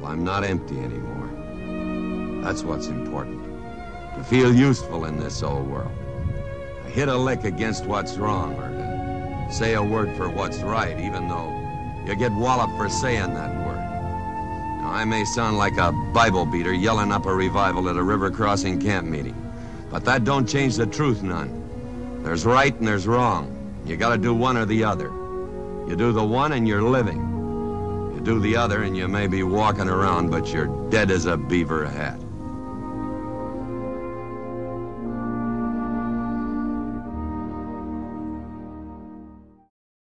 Well, I'm not empty anymore. That's what's important. To feel useful in this old world. To hit a lick against what's wrong or to say a word for what's right, even though you get walloped for saying that word. Now, I may sound like a Bible beater yelling up a revival at a river crossing camp meeting, but that don't change the truth none. There's right and there's wrong. You gotta do one or the other. You do the one and you're living. Do the other and you may be walking around, but you're dead as a beaver hat.